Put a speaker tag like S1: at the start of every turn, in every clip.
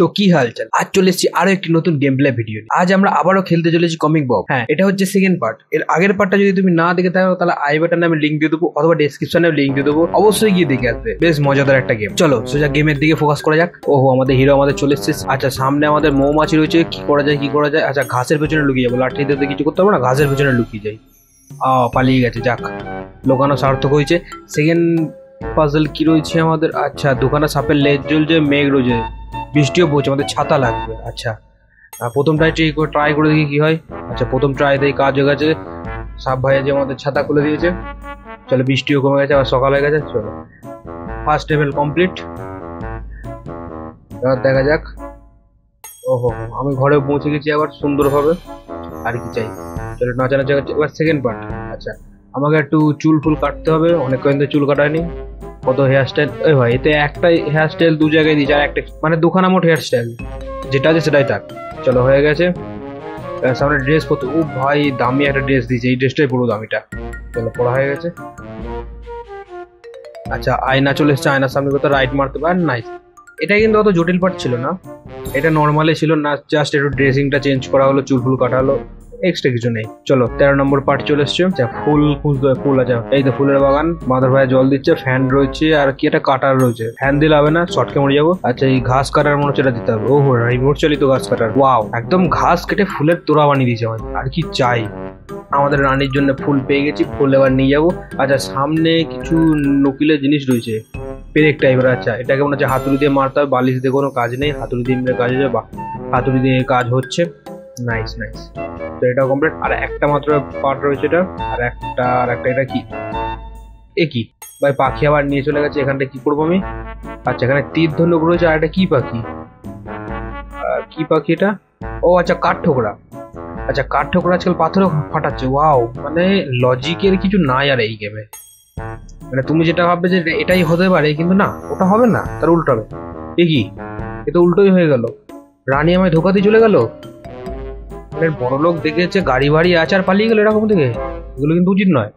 S1: তো কি হালচাল আজ চলে এসেছি আরও একটি নতুন গেম প্লে ভিডিও আজ আমরা আবারও খেলতে চলেছি কমিক বব হ্যাঁ। এটা হচ্ছে সেকেন্ড পার্ট এর আগের পার্টটা যদি তুমি না দেখে থাকো তাহলে আই বাটনে আমি লিঙ্ক দিয়ে দেবো অথবা ডেসক্রিপশনে লিঙ্ক দিয়ে দেবো। অবশ্যই গিয়ে দেখে আসবে। বেশ মজাদার একটা গেম চলো সোজা গেমের দিকে ফোকাস করা যাক। ওহো আমাদের হিরো আমাদের চলে এসেছে। আচ্ছা সামনে আমাদের মৌমাছি রয়েছে। কি করা যায় কি করা যায়? আচ্ছা ঘাসের পেছনে লুকিয়ে যাব। লাঠি দিয়ে কিছু করতে পারব না ঘাসের পেছনে লুকিয়ে যাই। আ পালিয়ে গেছে যাক। লোকানো সার্থক হয়েছে। সেকেন্ড পাজল কি রয়েছে আমাদের? আচ্ছা দোকানে সাপের লেজ জ্বলছে, মেঘ রয়েছে, বৃষ্টিও পড়ছে, আমাদের ছাতা লাগবে। আচ্ছা প্রথম ট্রাই ট্রাই করে দেখি কি হয়। আচ্ছা প্রথম ট্রাই দিয়ে কাজ হয়ে গেছে, সাপ ভাইয়া যে আমাদের ছাতা খুলে দিয়েছে। চলো, বৃষ্টিও কমে গেছে, আবার সকাল হয়ে গেছে, চলো। ফার্স্ট লেভেল কমপ্লিট এবার দেখা যাক। ওহো, আমি ঘরে পৌঁছে গেছি আবার সুন্দরভাবে। আর কি চাই? চলো নাচানো জায়গা এবার সেকেন্ড পার্ট আচ্ছা। আমাকে একটু চুল ফুল কাটতে হবে অনেক কয়েকদিন ধরে চুল কাটায়নি। কত হেয়ার স্টাইল ওই ভাই, এতে একটাই হেয়ার স্টাইল দু জায়গায় দিয়েছে, আর একটা মানে দুখানা মোট হেয়ার স্টাইল যেটা আছে সেটাই থাক। চলো, হয়ে গেছে। সামনে ড্রেস পরতে ও ভাই, দামি একটা ড্রেস দিয়েছে। এই ড্রেসটাই পুরো দামিটা। চলো, পড়া হয়ে গেছে। আচ্ছা আয়না চলে এসছে। আয়নার সামনে কোথাও রাইট মারতে পারেন নাইস এটা কিন্তু অত জটিল পার্ট ছিল না। এটা নর্মালি ছিল না জাস্ট একটু ড্রেসিংটা চেঞ্জ করা হলো, চুল ফুল কাটা হলো। এক্সট্রা কিছু নেই। চলো, তেরো নম্বর পার্ট চলে এসছে। যা ফুল খুঁজতে ফুল আছে। এই তো ফুলের বাগান। মাদার ভাই জল দিচ্ছে ফ্যান রয়েছে, আর কি একটা কাটার রয়েছে। ফ্যান দিলে হবে না শর্টকে মরে যাব। আচ্ছা এই ঘাস কাটার মনে হচ্ছে এটা দিতে হবে। ও ওহো রিমোট চালিত ঘাস কাটার। ওয়াও একদম ঘাস কেটে ফুলের তোড়া বানিয়ে দিয়েছে আমার আর কি চাই? আমাদের রানীর জন্য ফুল পেয়ে গেছি, ফুল এবার নিয়ে যাব। আচ্ছা সামনে কিছু নকিলের জিনিস রয়েছে। পেরেক টাইপের আচ্ছা এটাকে মনে হচ্ছে হাতুড়ি দিয়ে মারতে হবে। বালিশ দিয়ে কোনো কাজ নেই। হাতুড়ি দিয়ে কাজ হচ্ছে, বা হাতুড়ি দিয়ে কাজ হচ্ছে। নাইস নাইস তো এটাও কমপ্লিট আর একটা মাত্র পার্ট রয়েছে এটা। আর একটা আর একটা এটা কি? এ কি? ভাই, পাখি আবার নিয়ে চলে গেছে এখানটা কি করব আমি? আচ্ছা এখানে তীর ধনুক রয়েছে, আর এটা কি পাখি? কি পাখি এটা? ও আচ্ছা কাঠ ঠোকরা। আচ্ছা কাঠ ঠোকরা আজকাল পাথরও ফাটাচ্ছে ওয়াও মানে লজিকের কিছু নাই আর এই গেমে মানে তুমি যেটা ভাববে যে এটাই হতে পারে, কিন্তু না, ওটা হবে না, তার উল্টো হবে। এ কি? এ তো উল্টোই হয়ে গেল। রানী আমায় ধোকা দিয়ে চলে গেল? মানে বড় লোক দেখেছে, গাড়ি বাড়ি আছে আর পালিয়ে গেল এরকম থেকে। এগুলো কিন্তু উচিত নয়।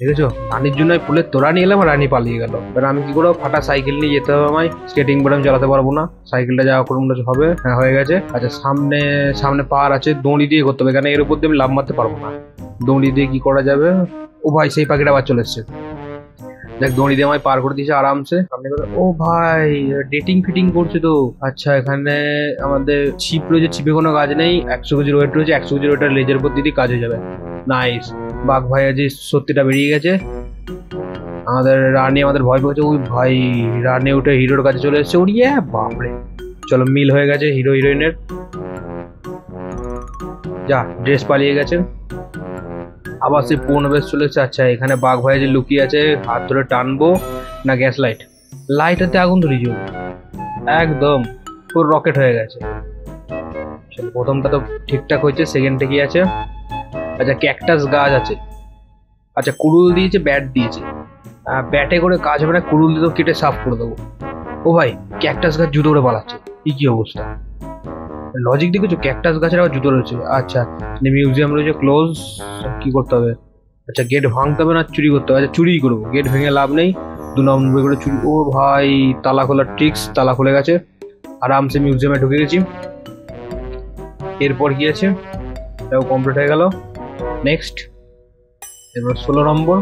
S1: দেখেছ? রানির জন্য ফুলের তোরা নিয়ে এলাম রানী পালিয়ে গেল। এবার আমি কি করব? ফাটা সাইকেল নিয়ে যেতে হবে আমায়। স্কেটিং বোর্ড আমি চালাতে পারব না। সাইকেলটা যাওয়া করুন হবে। হ্যাঁ হয়ে গেছে। আচ্ছা সামনে সামনে পাহাড় আছে, দড়ি দিয়ে করতে হবে। এখানে এর উপর দিয়ে আমি লাভ মারতে পারব না। দড়ি দিয়ে কি করা যাবে? ও ভাই সেই পাখিটা আবার চলে এসছে। দেখ দড়ি দিয়ে আমায় পার করে দিয়েছে আরামসে। ও ভাই ডেটিং ফিটিং করছে তো। আচ্ছা এখানে আমাদের ছিপ রয়েছে, ছিপে কোনো কাজ নেই। একশো কেজির ওয়েট রয়েছে, একশো কেজির ওয়েটার লেজের উপর দিদি কাজ হয়ে যাবে। নাইস বাঘ ভাই, আজ সত্যিটা বেরিয়ে গেছে। আমাদের রানী আমাদের ভয় পেয়েছে। ওই ভাই, রানী উঠে হিরোর কাছে চলে এসেছে। ওরিয়ে বাপরে। চলো, মিল হয়ে গেছে হিরো, হিরোইনের। যা ড্রেস পালিয়ে গেছে। আবার সেই পুরনো বেশ চলে এসেছে। আচ্ছা এখানে বাঘ ভাই যে লুকিয়ে আছে, হাত ধরে টানবো না গ্যাস লাইট লাইটাতে আগুন ধরে যাবে একদম, পুরো রকেট হয়ে গেছে। প্রথমটা তো ঠিকঠাক হয়েছে সেকেন্ডটা কি আছে? আচ্ছা ক্যাকটাস গাছ আছে। আচ্ছা কুড়ুল দিয়েছে ব্যাট দিয়েছে। ব্যাটে করে কাজ হবে না, কুড়ুল দিয়ে তো কেটে সাফ করে দেবো। ও ভাই ক্যাকটাস গাছ জুতো করে পালাচ্ছে। কি কি অবস্থা? লজিক দেখেছ ক্যাকটাস গাছের আবার জুতো রয়েছে। আচ্ছা মিউজিয়াম রয়েছে ক্লোজ কি করতে হবে? আচ্ছা গেট ভাঙতে হবে না, চুরি করতে হবে? আচ্ছা চুরি করব। গেট ভেঙে লাভ নেই। দু নম্বর করে চুরি। ও ভাই, তালা খোলার ট্রিক্স তালা খুলে গেছে। আরামসে মিউজিয়ামে ঢুকে গেছি। এরপর কি আছে? এটাও কমপ্লিট হয়ে গেল। নেক্সট এবার ষোলো নম্বর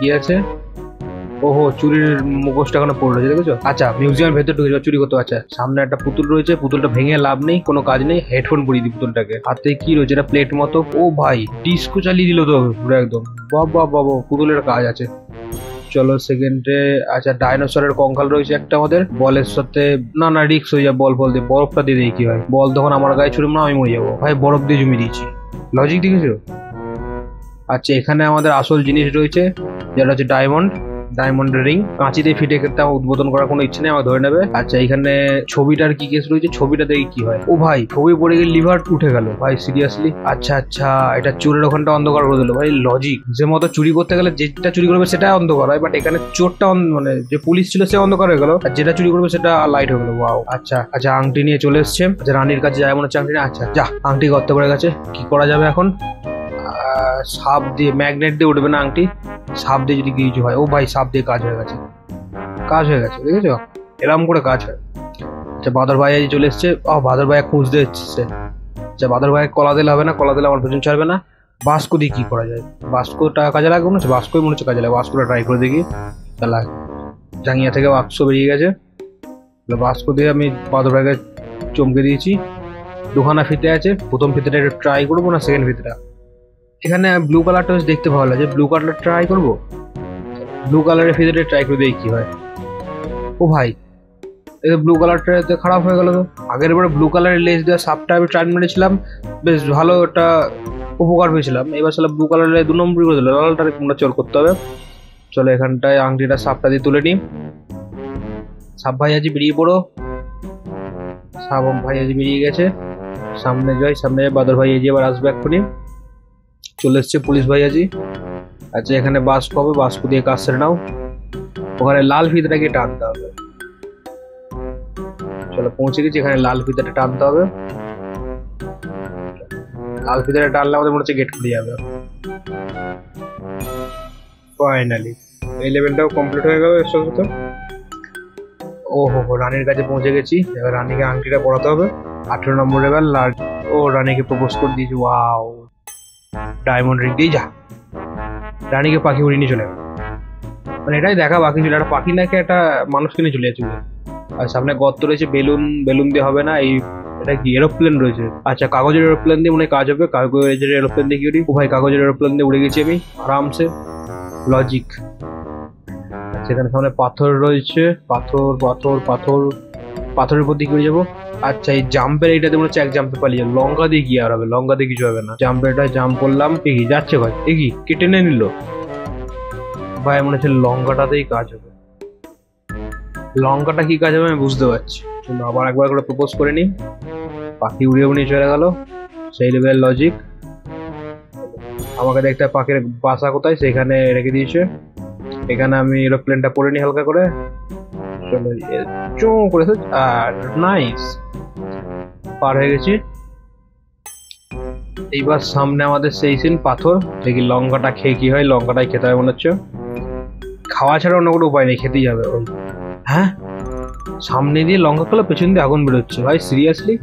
S1: কি আছে? ওহো, চুরির মুখোশটা এখানে পড়ে রয়েছে দেখেছ? আচ্ছা মিউজিয়ামের ভেতর ঢুকে যাও চুরি করতে আচ্ছা সামনে একটা পুতুল রয়েছে, পুতুলটা ভেঙে লাভ নেই, কোনো কাজ নেই হেডফোন পরিয়ে দিই পুতুলটাকে। হাতে কি রয়েছে, এটা প্লেট মতো? ও ভাই ডিস্কো চালিয়ে দিল তো পুরো একদম। বাবা বাবা, পুতুলের কাজ আছে। চলো সেকেন্ডে আচ্ছা ডাইনোসরের কঙ্কাল রয়েছে একটা আমাদের। বলের সাথে, না না রিক্স হয়ে যাবে, বল ফল দিয়ে, বরফটা দিয়ে দিই কি হয়। বল তখন আমার গায়ে ছুড়ে না, আমি মরে যাব। ভাই, বরফ দিয়ে জমি দিয়েছি। লজিক দেখেছ? আচ্ছা এখানে আমাদের আসল জিনিস রয়েছে, যেটা হচ্ছে ডায়মন্ড ডায়মন্ডের রিং কাঁচিতে ফিটে আমার উদ্বোধন করার কোনো ইচ্ছে নেই আমার ধরে নেবে। আচ্ছা এখানে ছবিটার কি কেস রয়েছে? ছবিটা দেখে কি হয়? ও ভাই, ছবি পড়ে গিয়ে লিভার উঠে গেল। ভাই সিরিয়াসলি আচ্ছা আচ্ছা এটা চোরের ওখানটা অন্ধকার করে দিল। ভাই লজিক যে মতো চুরি করতে গেলে যেটা চুরি করবে সেটা অন্ধকার হয় বাট এখানে চোরটা মানে যে পুলিশ ছিল সে অন্ধকার হয়ে গেল। আর যেটা চুরি করবে সেটা লাইট হয়ে গেল। ওয়াও আচ্ছা আচ্ছা আংটি নিয়ে চলে এসছে। আচ্ছা রানীর কাছে যায় মনে হচ্ছে আংটি আচ্ছা যা, আংটি করতে পড়ে গেছে। কি করা যাবে এখন? সাপ দিয়ে ম্যাগনেট দিয়ে উঠবে না আংটি? সাপ দিয়ে যদি কিছু হয়, ও ভাই সাপ দিয়ে কাজ হয়ে গেছে। কাজ হয়ে গেছে, দেখেছ? এরম করে কাজ হয়। আচ্ছা বাদর ভাই চলে এসছে। ও বাদর ভাই খুঁজতে এসছে। আচ্ছা বাদর ভাই কলা দিলে হবে না, কলা দিলে আমার পেছন ছাড়বে না। বাস্কো দিয়ে কি করা যায়? বাস্কোটা কাজে লাগবে মনে হচ্ছে? বাস্কোই মনে হচ্ছে কাজে লাগে বাস্কোটা ট্রাই করে দেখি। তাহলে জাঙ্গিয়া থেকে বাক্স বেরিয়ে গেছে। বাস্কো দিয়ে আমি বাদর ভাইকে চমকে দিয়েছি। দুখানা ফিতে আছে। প্রথম ফিতেটা একটু ট্রাই করব না সেকেন্ড ফিতেটা? এখানে ব্লু কালারটা দেখতে ভালো লাগছে ব্লু কালার ট্রাই করব? ব্লু কালারের ফিতেটা ট্রাই করে দেখি কি হয়। ও ভাই, এই ব্লু কালারটা তো খারাপ হয়ে গেল তো। আগের বারে ব্লু কালারের লেস দেওয়া সাপটা আমি ট্রাই মেরেছিলাম, বেশ ভালো একটা উপকার পেয়েছিলাম এবার সালা ব্লু কালারের দু নম্বরই করে দিল। লালটা কোনটা চল করতে হবে? চলো এখানটায় আংটিটা সাপটা দিয়ে তুলে নিই সাপ ভাই আজ বেরিয়ে পড়ো। সাপ ভাই আজ বেরিয়ে গেছে। সামনে যাই সামনে যাই। বাদর ভাই আজ এবার আসবে এক্ষুনি। চলে এসছে পুলিশ ভাই আজি আচ্ছা এখানে বাস পাবে বাস্কো দিয়ে কাজ সেরে নাও। ওখানে লাল ফিতেটাকে টানতে হবে। চলো, পৌঁছে গেছি, এখানে লাল ফিতাটা টানতে হবে। লাল ফিতাটা টানলে আমাদের মনে হচ্ছে গেট খুলে যাবে। ফাইনালি এই লেভেলটাও কমপ্লিট হয়ে গেল এর সাথে ও হো হো রানীর কাছে পৌঁছে গেছি। এবার রানীকে আংটিটা পড়াতে হবে। আঠেরো নম্বর লেভেল আর ও, রানীকে প্রপোজ করে দিয়েছি। ওয়াও ডায়মন্ড রিং দিয়ে যা। রানীকে পাখি উড়িয়ে নিয়ে চলে গেল মানে এটাই দেখা, বাকি ছিল একটা পাখি নাকি একটা মানুষকে নিয়ে চলে যাচ্ছে আর সামনে গর্ত রয়েছে, বেলুন বেলুন দিয়ে হবে না, এই এটা কি এরোপ্লেন রয়েছে। আচ্ছা কাগজের এরোপ্লেন দিয়ে মনে কাজ হবে। কাগজের এরোপ্লেন দিয়ে কি ও ভাই কাগজের এরোপ্লেন দিয়ে উড়ে গেছি আমি, আরামসে। লজিক সেখানে সামনে পাথর রয়েছে, পাথর পাথর পাথর। পাথরের উপর দিয়ে কি করে যাব। আচ্ছা এই জাম্পের এইটাতে মনে হচ্ছে এক জাম্পে পালিয়ে যাব। লঙ্কা দিয়ে কি আর হবে? লঙ্কা দিয়ে কিছু হবে না। জাম্পের এটা জাম্প করলাম। এ কি, যাচ্ছে ভাই? এ কি কেটে নিয়ে নিল? ভাই, মনে হচ্ছে লঙ্কাটাতেই কাজ হবে। লঙ্কাটা কি কাজ হবে আমি বুঝতে পারছি। চলো আবার একবার করে প্রপোজ করে নিই। পাখি উড়িয়ে উড়িয়ে চলে গেল। সেই লেভেলের লজিক আমাকে দেখতে পাখির বাসা কোথায়? সেখানে রেখে দিয়েছে। এখানে আমি এরোপ্লেনটা পরে নিই হালকা করে। চোঁ করে আর নাইস পার হয়ে গেছি। এইবার সামনে আমাদের সেই সিন পাথর। দেখি লঙ্কাটা খেয়ে কি হয়, লঙ্কাটাই খেতে হয় মনে হচ্ছে। খাওয়া ছাড়া অন্য কোনো উপায় নেই, খেতেই হবে ওই। হ্যাঁ? সামনে দিয়ে লঙ্কা খেলো পেছন দিয়ে আগুন বেরোচ্ছে। ভাই সিরিয়াসলি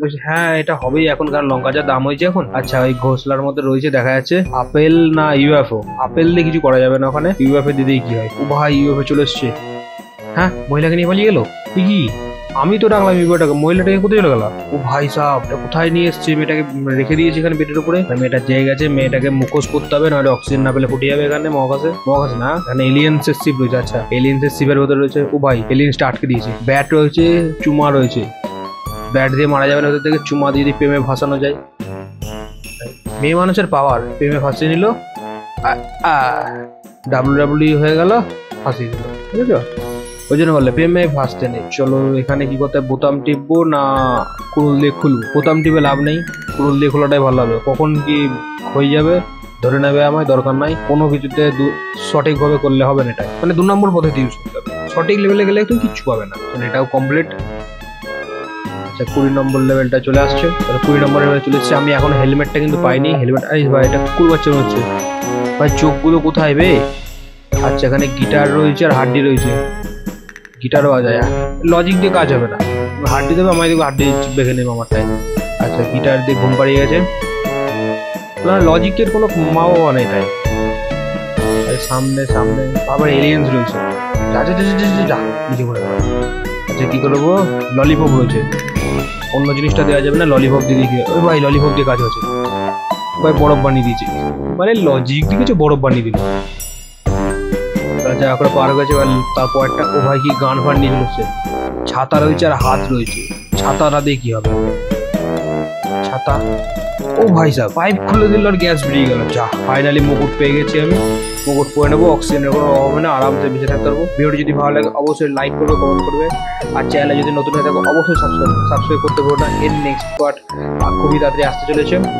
S1: বলছি হ্যাঁ এটা হবেই এখন, কারণ লঙ্কা যা দাম হয়েছে এখন। আচ্ছা ওই ঘোষলার মধ্যে রয়েছে, দেখা যাচ্ছে। আপেল না ইউএফও আপেল দিয়ে কিছু করা যাবে না ওখানে। ইউএফএ দিতেই কি হয়? ও ভাই ইউএফএ চলে এসছে। হ্যাঁ মহিলাকে নিয়ে পালিয়ে গেলো? কি আমি তো ডাকলাম ইউএফটাকে মহিলাটাকে কোথায় চলে গেল? ও ভাই সাহেব কোথায় নিয়ে এসছে? মেয়েটাকে রেখে দিয়েছে এখানে বেডের উপরে। মেয়েটা জেগে গেছে, মেয়েটাকে মুখোশ করতে হবে, নাহলে অক্সিজেন না পেলে ফুটে যাবে এখানে মহাকাশে। মহাকাশে না, এখানে এলিয়েন্স এর শিপ রয়েছে আচ্ছা। এলিয়েন্স এর শিপের ভেতরে রয়েছে। ও ভাই এলিয়েন্সটা আটকে দিয়েছে। ব্যাট রয়েছে, চুমা রয়েছে। ব্যাট দিয়ে মারা যাবে না, ওদের থেকে চুমা দিয়ে যদি প্রেমে ভাসানো যায়। মেয়ে মানুষের পাওয়ার প্রেমে ফাঁসিয়ে নিল। ডাব্লিউ ডাব্লিউ হয়ে গেল, ফাঁসিয়ে দিল। বুঝেছ? ওই জন্য বললে প্রেমে ভাসতে নেই। চলো, এখানে কি করতে? বোতাম টিপবো না কুরুল দিয়ে খুলবো? বোতাম টিপে লাভ নেই। কুরুল দিয়ে খোলাটাই ভালো হবে। কখন কি হয়ে যাবে, ধরে নেবে আমায়, দরকার নাই। কোনো কিছুতে সঠিকভাবে করলে হবে না এটা মানে দু নম্বর পদ্ধতি ইউজ করতে হবে। সঠিক লেভেলে গেলে তুমি কিচ্ছু পাবে না। মানে এটাও কমপ্লিট আচ্ছা কুড়ি নম্বর লেভেলটা চলে আসছে। তাহলে কুড়ি নম্বর লেভেলে চলে এসছে। আমি এখন হেলমেটটা কিন্তু পাইনি। হেলমেট আরে ভাই, এটা কুকুর বাচ্চা হচ্ছে। ভাই, চোখগুলো কোথায় বে? আচ্ছা এখানে গিটার রয়েছে আর হাড্ডি রয়েছে। গিটারও বাজায়। লজিক দিয়ে কাজ হবে না। হাড্ডি দেবে আমায় দেখবে হাড্ডি বেঁধে নেবে আমারটাই আচ্ছা গিটার দিয়ে ঘুম পাড়িয়ে গেছে। না লজিকের কোনো মাও নেই তাই। সামনে সামনে, আবার এলিয়েন্স রয়েছে। যা আচ্ছা কি করব ললিপপ রয়েছে অন্য জিনিসটা দেওয়া যাবে না ললিপপ দিয়ে দিয়ে ওই ভাই ললিপপ দিয়ে কাজ হচ্ছে। ভাই বরফ বানিয়ে দিয়েছে। মানে লজিক দিয়ে কিছু বরফ বানিয়ে দিল। যা করে পার হয়ে এবার তারপর একটা ভাই কি গান ফান নিয়ে চলেছে। ছাতা রয়েছে আর হাত রয়েছে। ছাতাটা দিয়ে কি হবে? ছাতা? ও ভাই সাহেব পাইপ খুলে দিল আর গ্যাস বেরিয়ে গেল। যা ফাইনালি মুকুট পেয়ে গেছি আমি। মুকুট পরে নেব অক্সিজেনের কোনো অভাব হবে না, আরামসে বেঁচে থাকতে পারব। ভিডিওটি যদি ভালো লাগে, অবশ্যই লাইক করবে কমেন্ট করবে। আর চ্যানেলে যদি নতুন হয়ে থাকো, অবশ্যই সাবস্ক্রাইব সাবস্ক্রাইব করতে পারব না। এর নেক্সট পার্ট খুবই তাড়াতাড়ি আসতে চলেছে।